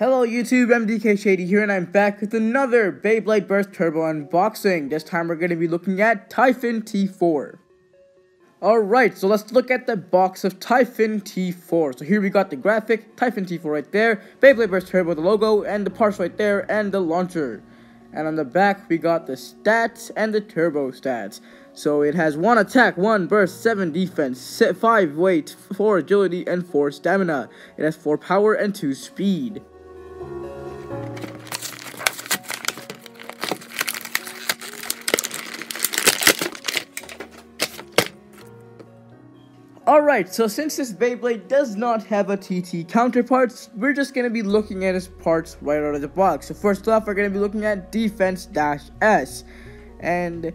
Hello YouTube, MDK Shady here, and I'm back with another Beyblade Burst Turbo unboxing. This time we're going to be looking at Typhon T4. Alright, so let's look at the box of Typhon T4. So here we got the graphic, Typhon T4 right there, Beyblade Burst Turbo, the logo, and the parts right there, and the launcher. And on the back, we got the stats and the turbo stats. So it has 1 attack, 1 burst, 7 defense, 5 weight, 4 agility, and 4 stamina. It has 4 power and 2 speed. Alright, so since this Beyblade does not have a TT counterpart, we're just going to be looking at its parts right out of the box. So first off, we're going to be looking at Defense-S. And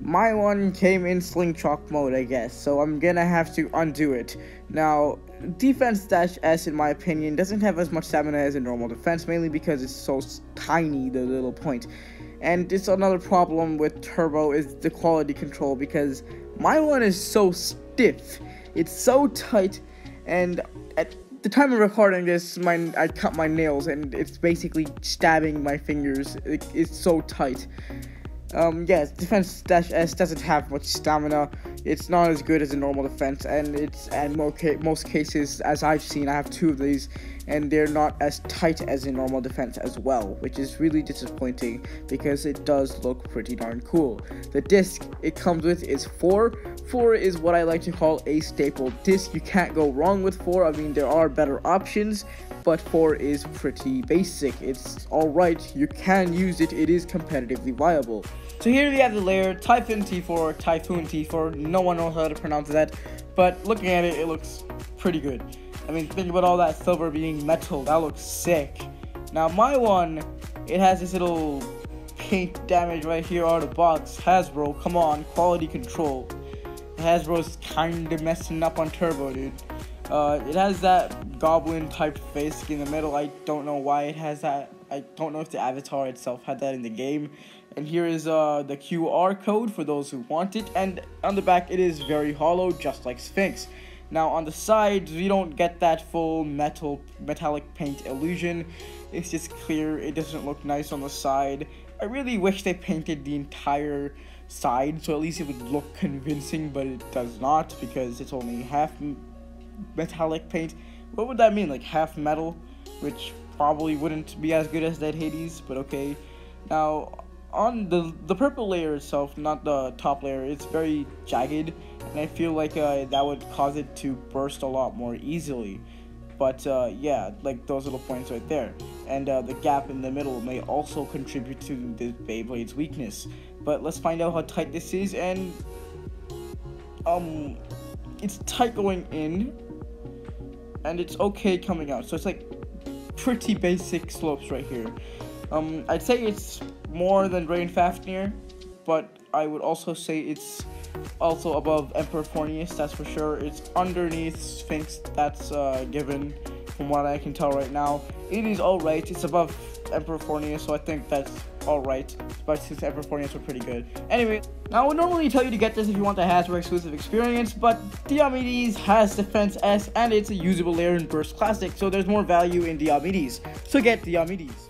my one came in Slingshot mode, I guess, so I'm to have to undo it. Now, defense dash S, in my opinion, doesn't have as much stamina as a normal defense, mainly because it's so tiny, the little point. And it's another problem with Turbo is the quality control, because my one is so stiff. It's so tight, and at the time of recording this, my I cut my nails, and it's basically stabbing my fingers. It, it's so tight. Um, yes, defense dash S doesn't have much stamina. It's not as good as a normal defense, and it's and most cases, as I've seen, I have two of these, and they're not as tight as a normal defense as well, which is really disappointing because it does look pretty darn cool. The disc it comes with is four. Four is what I like to call a staple disc. You can't go wrong with four. I mean, there are better options, but 4 is pretty basic. It's alright, you can use it, it is competitively viable. So here we have the layer Typhon T4, Typhoon T4, no one knows how to pronounce that, but looking at it, it looks pretty good. I mean, think about all that silver being metal, that looks sick. Now my one, it has this little paint damage right here out of the box. Hasbro, come on, quality control. Hasbro's kinda messing up on Turbo, dude. Uh, it has that goblin type face in the middle. I don't know why it has that. I don't know if the avatar itself had that in the game. And here is uh, the QR code for those who want it. And on the back, it is very hollow, just like Sphinx. Now on the sides, we don't get that full metal metallic paint illusion. It's just clear. It doesn't look nice on the side. I really wish they painted the entire side so at least it would look convincing, but it does not because it's only half metallic paint. What would that mean? Like half metal, which probably wouldn't be as good as Dead Hades, but okay. Now, on the the purple layer itself, not the top layer, it's very jagged, and I feel like uh, that would cause it to burst a lot more easily. But uh, yeah, like those little points right there. And uh, the gap in the middle may also contribute to the Beyblade's weakness. But let's find out how tight this is, and um, it's tight going in, and it's okay coming out. So it's like pretty basic slopes right here. Um, I'd say it's more than Rain Fafnir, but I would also say it's also above Emperor Forneus, that's for sure. It's underneath Sphinx, that's uh, given from what I can tell right now. It is alright, it's above Emperor Forneus, so I think that's alright. But since Emperor Forneus were pretty good. Anyway, now I would normally tell you to get this if you want the Hasbro exclusive experience, but Diomedes has Defense S and it's a usable layer in Burst Classic, so there's more value in Diomedes. So get Diomedes.